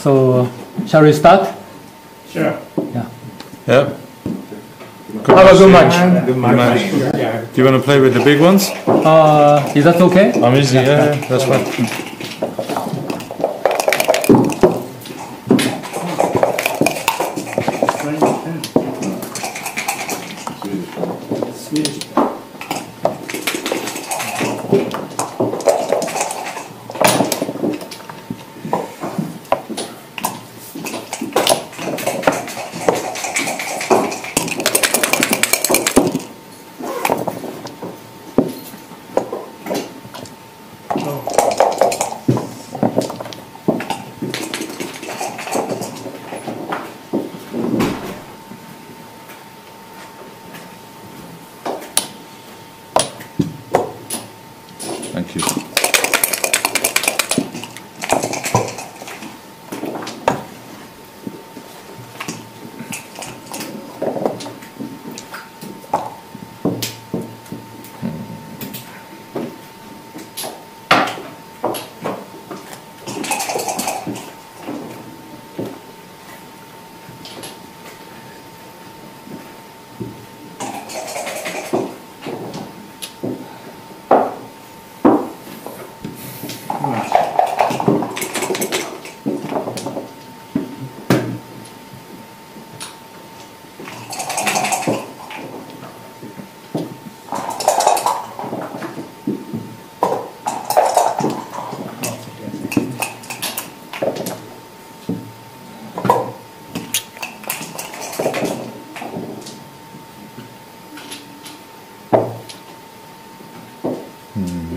So, shall we start? Sure. Yeah. Yeah. Have a good match. Good match. Yeah. Do you want to play with the big ones? Uh, is that okay? I'm easy. Yeah, yeah, that's fine. Yes.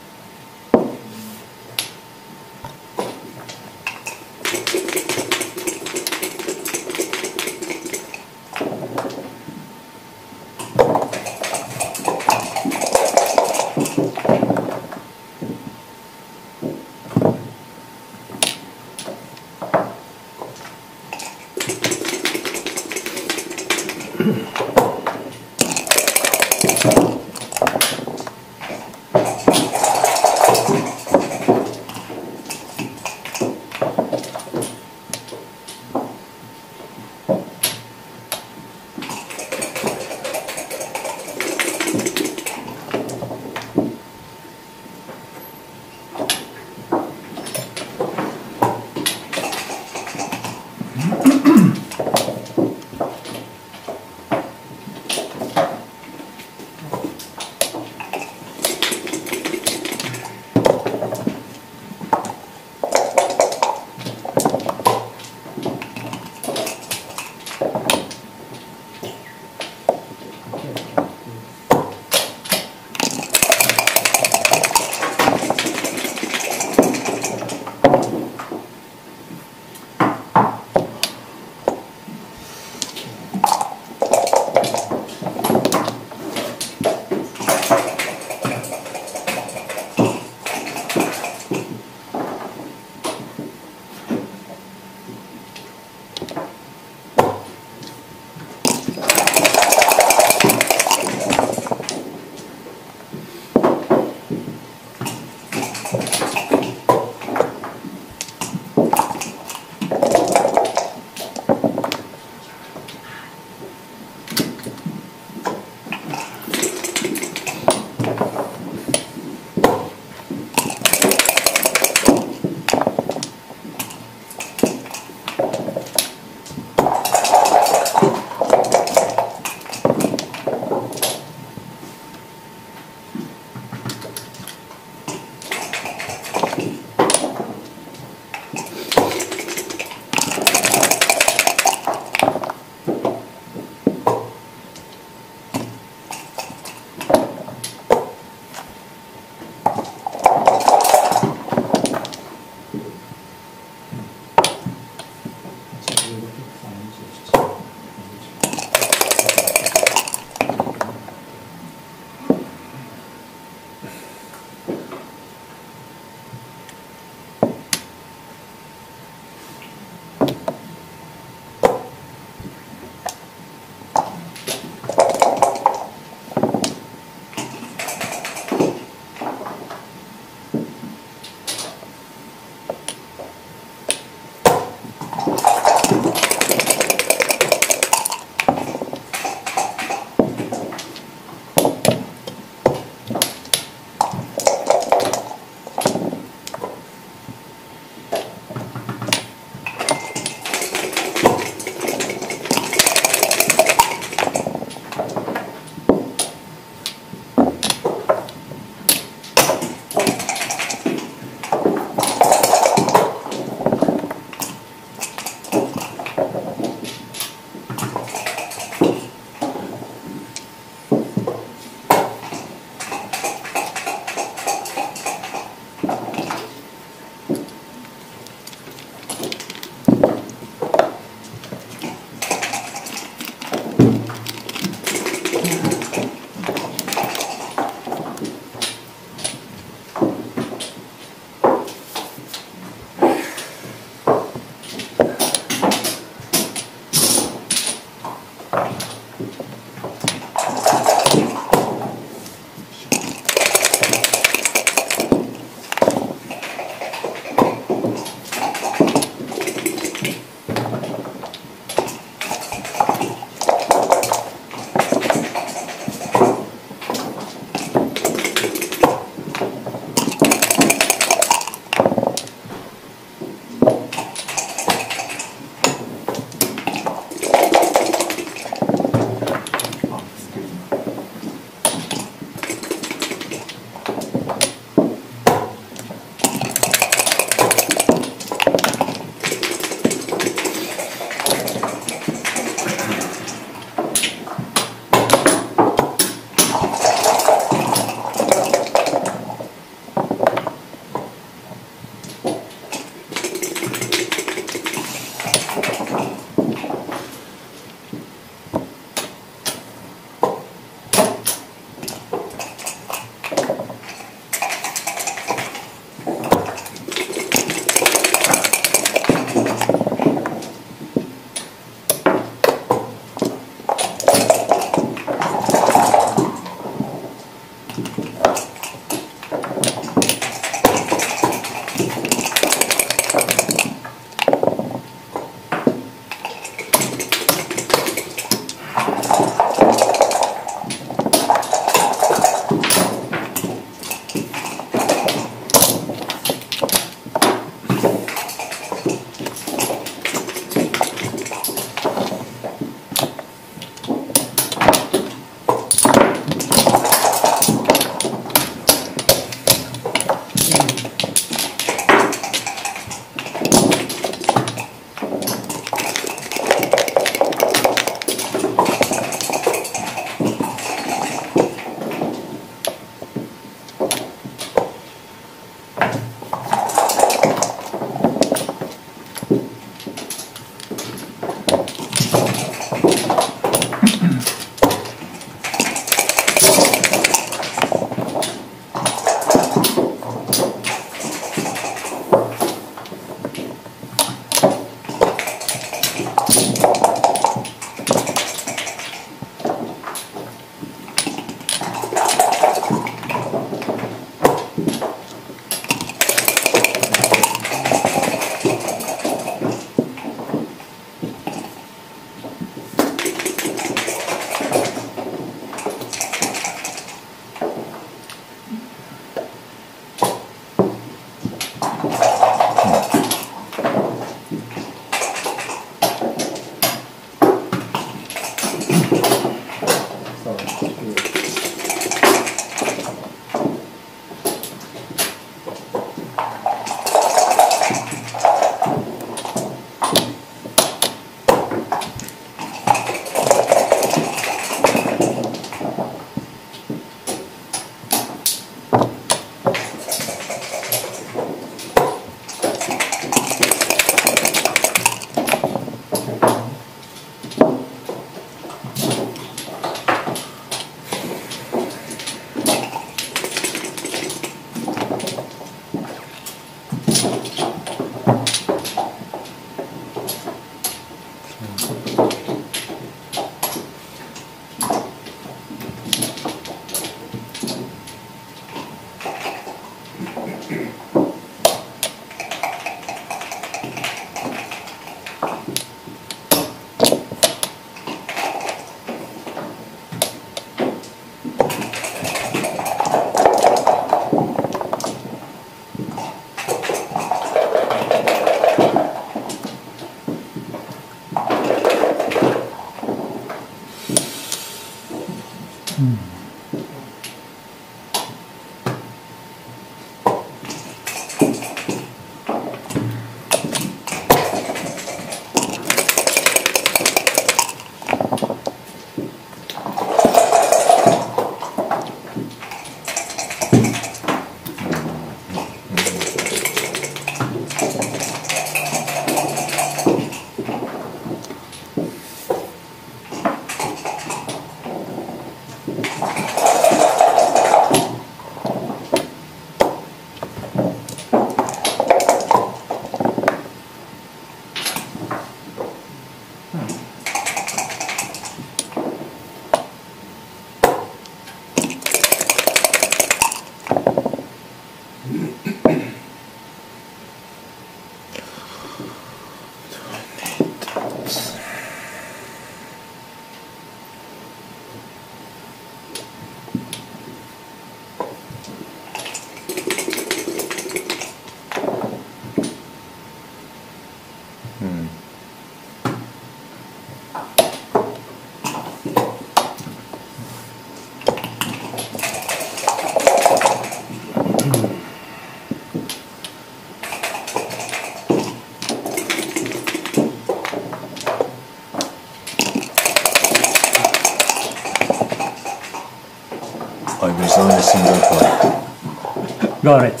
Got it.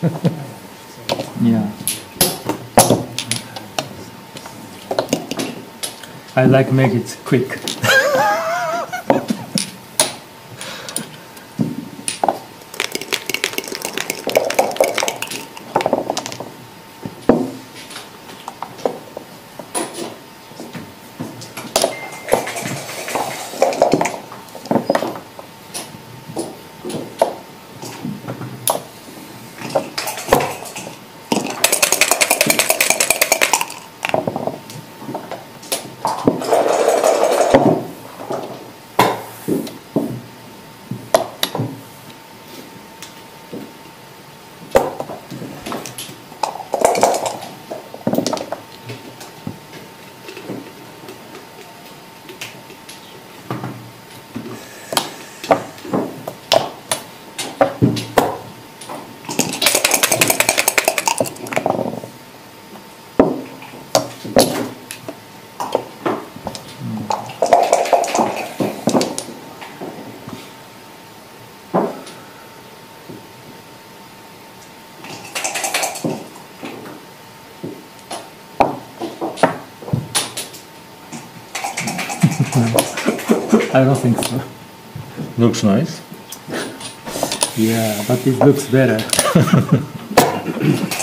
yeah. I like make it quick. I don't think so. Looks nice. Yeah, but it looks better.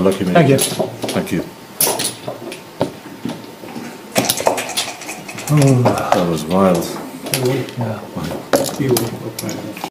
Unlucky me. Thank you. Thank you. Oh. That was wild. You, okay.